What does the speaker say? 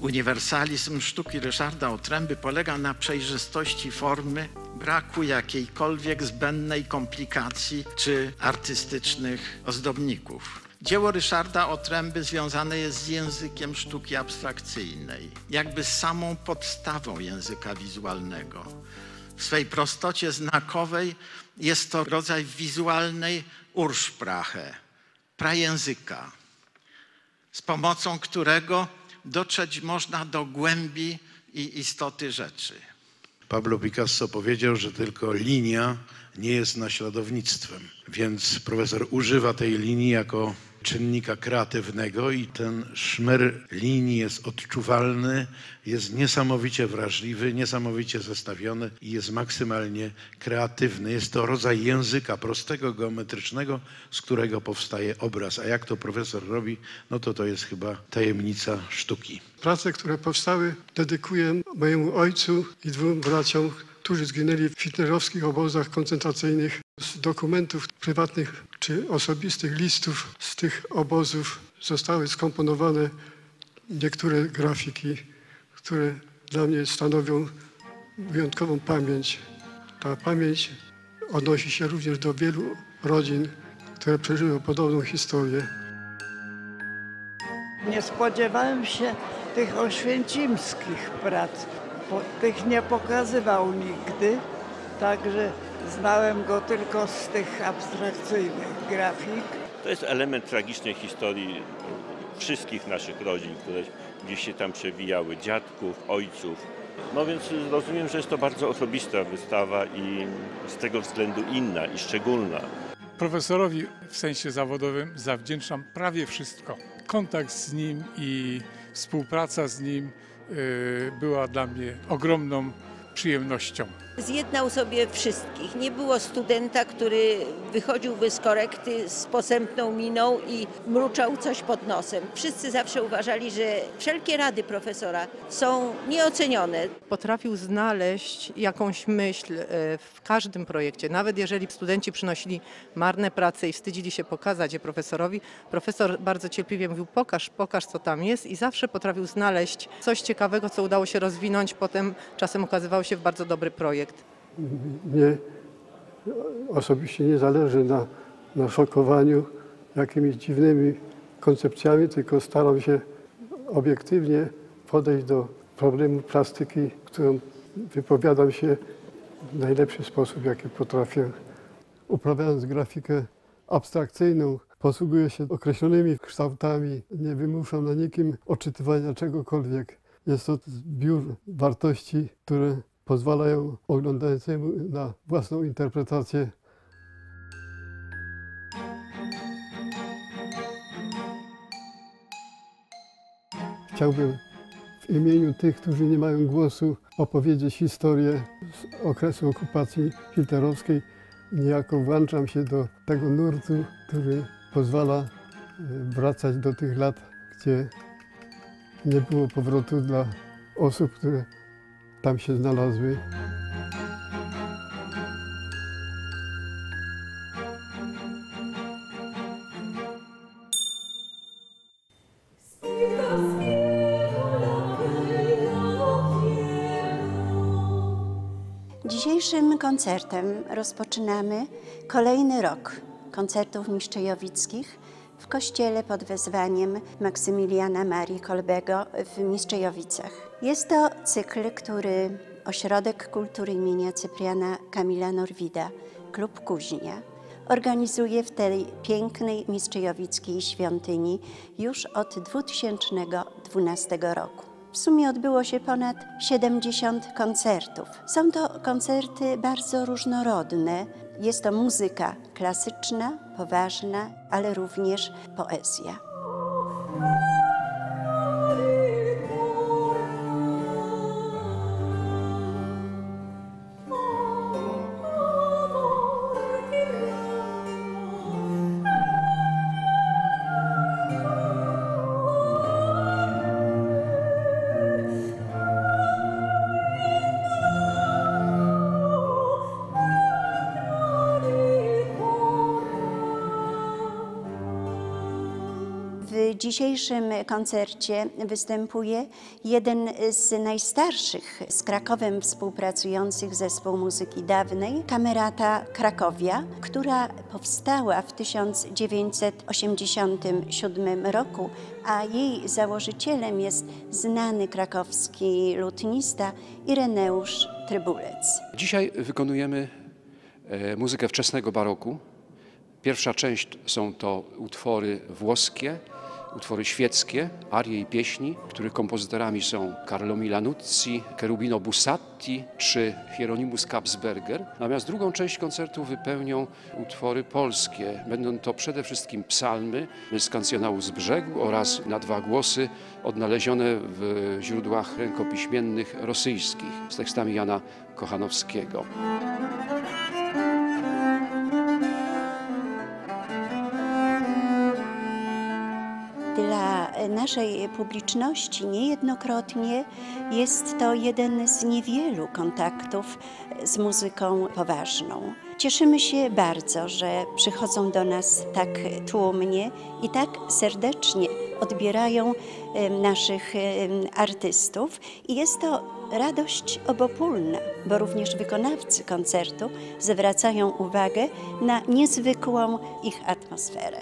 Uniwersalizm sztuki Ryszarda Otręby polega na przejrzystości formy, braku jakiejkolwiek zbędnej komplikacji czy artystycznych ozdobników. Dzieło Ryszarda Otręby związane jest z językiem sztuki abstrakcyjnej, jakby z samą podstawą języka wizualnego. W swej prostocie znakowej jest to rodzaj wizualnej Ursprache, prajęzyka, z pomocą którego dotrzeć można do głębi i istoty rzeczy. Pablo Picasso powiedział, że tylko linia nie jest naśladownictwem, więc profesor używa tej linii jako czynnika kreatywnego i ten szmer linii jest odczuwalny, jest niesamowicie wrażliwy, niesamowicie zestawiony i jest maksymalnie kreatywny. Jest to rodzaj języka prostego, geometrycznego, z którego powstaje obraz. A jak to profesor robi, no to to jest chyba tajemnica sztuki. Prace, które powstały, dedykuję mojemu ojcu i dwóm braciom, którzy zginęli w hitlerowskich obozach koncentracyjnych. Z dokumentów prywatnych czy osobistych listów z tych obozów zostały skomponowane niektóre grafiki, które dla mnie stanowią wyjątkową pamięć. Ta pamięć odnosi się również do wielu rodzin, które przeżyły podobną historię. Nie spodziewałem się tych oświęcimskich prac. Tych nie pokazywał nigdy, także znałem go tylko z tych abstrakcyjnych grafik. To jest element tragicznej historii wszystkich naszych rodzin, które gdzieś się tam przewijały, dziadków, ojców. No więc rozumiem, że jest to bardzo osobista wystawa i z tego względu inna i szczególna. Profesorowi w sensie zawodowym zawdzięczam prawie wszystko. Kontakt z nim i współpraca z nim y, była dla mnie ogromną przyjemnością. Zjednał sobie wszystkich. Nie było studenta, który wychodziłby z korekty z posępną miną i mruczał coś pod nosem. Wszyscy zawsze uważali, że wszelkie rady profesora są nieocenione. Potrafił znaleźć jakąś myśl e, w każdym projekcie. Nawet jeżeli studenci przynosili marne prace i wstydzili się pokazać je profesorowi, profesor bardzo cierpliwie mówił pokaż, pokaż co tam jest i zawsze potrafił znaleźć coś ciekawego, co udało się rozwinąć. Potem czasem okazywał się w bardzo dobry projekt. Mnie osobiście nie zależy na, na szokowaniu jakimiś dziwnymi koncepcjami, tylko staram się obiektywnie podejść do problemu plastyki, którą wypowiadam się w najlepszy sposób, jaki potrafię. Uprawiając grafikę abstrakcyjną, posługuję się określonymi kształtami, nie wymuszam na nikim odczytywania czegokolwiek. Jest to zbiór wartości, które pozwalają oglądającemu na własną interpretację. Chciałbym w imieniu tych, którzy nie mają głosu, opowiedzieć historię z okresu okupacji hitlerowskiej. Niejako włączam się do tego nurtu, który pozwala e, wracać do tych lat, gdzie nie było powrotu dla osób, które tam się znalazły. Dzisiejszym koncertem rozpoczynamy kolejny rok koncertów miszczejowickich w kościele pod wezwaniem Maksymiliana Marii Kolbego w Mistrzejowicach. Jest to cykl, który Ośrodek Kultury imienia Cypriana Kamila Norwida, Klub Kuźnia, organizuje w tej pięknej Mistrzejowickiej świątyni już od 2012 roku. W sumie odbyło się ponad 70 koncertów. Są to koncerty bardzo różnorodne. Jest to muzyka klasyczna, poważna, ale również poezja. Dzisiejszym koncercie występuje jeden z najstarszych z Krakowem współpracujących zespół muzyki dawnej, Kamerata Krakowia, która powstała w 1987 roku, a jej założycielem jest znany krakowski lutnista Ireneusz Trybulec. Dzisiaj wykonujemy e, muzykę wczesnego baroku. Pierwsza część są to utwory włoskie, utwory świeckie, arie i pieśni, których kompozytorami są Carlo Milanuzzi, Cherubino Bussatti czy Hieronymus Kapsberger. Natomiast drugą część koncertu wypełnią utwory polskie. Będą to przede wszystkim psalmy z kancjonału z brzegu oraz na dwa głosy odnalezione w źródłach rękopiśmiennych rosyjskich z tekstami Jana Kochanowskiego. Naszej publiczności niejednokrotnie jest to jeden z niewielu kontaktów z muzyką poważną. Cieszymy się bardzo, że przychodzą do nas tak tłumnie i tak serdecznie odbierają naszych artystów i jest to radość obopólna, bo również wykonawcy koncertu zwracają uwagę na niezwykłą ich atmosferę.